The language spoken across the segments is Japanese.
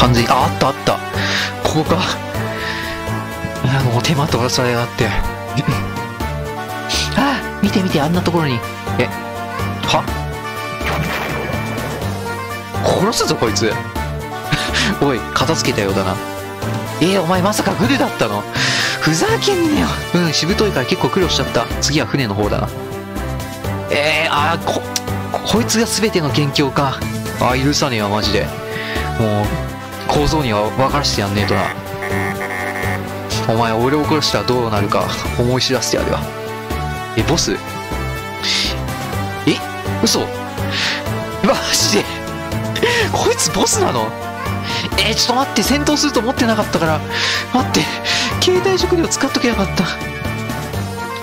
完全に、あ、あったあった。ここか。あもう手間取らされやがって。あ見て見て、あんなところに。え、は？殺すぞ、こいつ。おい、片付けたようだな。えー、お前まさかグルだったの？ふざけんなよ。うん、しぶといから結構苦労しちゃった。次は船の方だな。えー、あーこ、こいつが全ての元凶か。あー、許さねえわ、マジで。もう、構造には分からしてやんねえとな。お前、俺を殺したらどうなるか思い知らせてやるわ。え、ボス？え？嘘？マジで？こいつボスなの？えー、ちょっと待って、戦闘すると思ってなかったから。待って、携帯食料使っとけばよかった。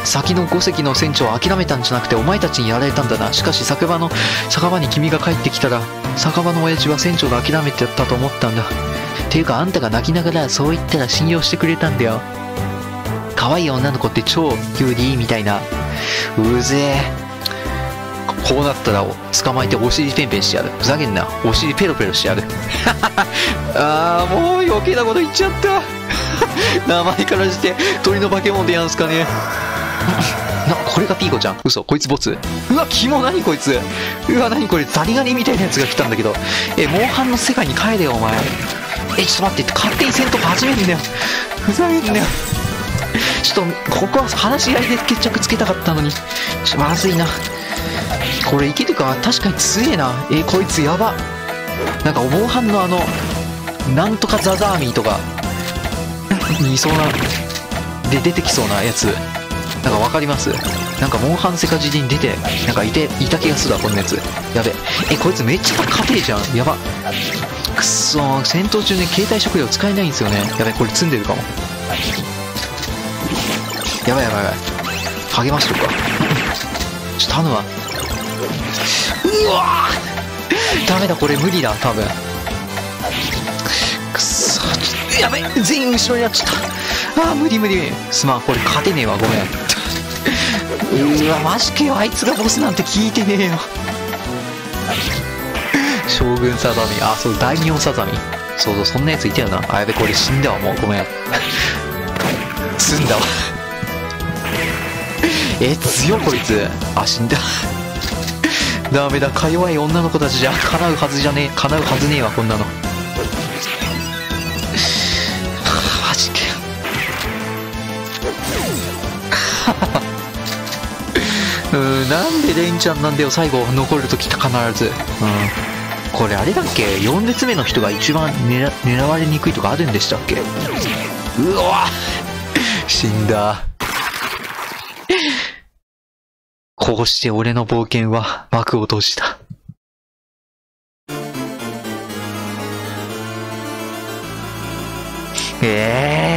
先の5隻の船長は諦めたんじゃなくてお前たちにやられたんだな。しかし酒場の、酒場に君が帰ってきたら、酒場の親父は船長が諦めてたと思ったんだ。ていうかあんたが泣きながらそう言ったら信用してくれたんだよ。可愛い女の子って超有利みたいな。うぜえ。こうなったら捕まえてお尻ペンペンしてやる。ふざけんな。お尻ペロペロしてやる。あー、もう余計なこと言っちゃった。名前からして鳥の化け物でやんすかね。な、これがピーコちゃん？嘘、こいつボツ？うわ、キモ、何こいつ？うわ、何これ、ザリガニみたいなやつが来たんだけど。え、モンハンの世界に帰れよ、お前。え、ちょっと待って、勝手に戦闘始めるんだよ。ふざけんなよ。ちょっと、ここは話し合いで決着つけたかったのに。ちょ、まずいな。これいけるか？確かに強えな。え、こいつやば。なんか、モンハンのあの、なんとかザザーミーとか、にいそうな、で出てきそうなやつ。なんかわかります？なんかモンハンセカジに出て、なんかいて、いた気がするわ、こんなやつ。やべ。え、こいつめっちゃ硬えじゃん。やば。くっそー、戦闘中ね、携帯食料使えないんですよね。やべ、これ積んでるかも。やばいやばいやばい。励ましとくか。ちょっと頼むわ。うわーダメだ、これ無理だ、多分。くっそー、ちょっと、やべ全員後ろになっちゃった。あー、無理無理。すまん、これ勝てねえわ、ごめん。うわ、マジかよ、あいつがボスなんて聞いてねえよ。将軍さざみ、あ、そう、大名さざみ。そうそう、そんなやついたよな。あ、やべ、これ死んだわ、もう、ごめん。積んだわ。え、強こいつ。あ、死んだ。ダメだ、か弱い女の子たちじゃ叶うはずじゃねえ。叶うはずねえわ、こんなの。うん、なんでレンちゃんなんだよ、最後、残るとき必ず。うん。これあれだっけ ?4 列目の人が一番狙狙われにくいとかあるんでしたっけ？うわ死んだ。こうして俺の冒険は幕を閉じた。ええ